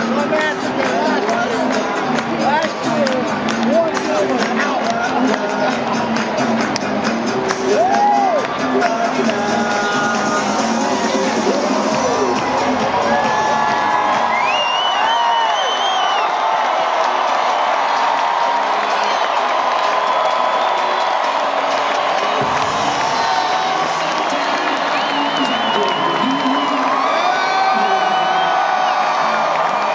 Love Anthony.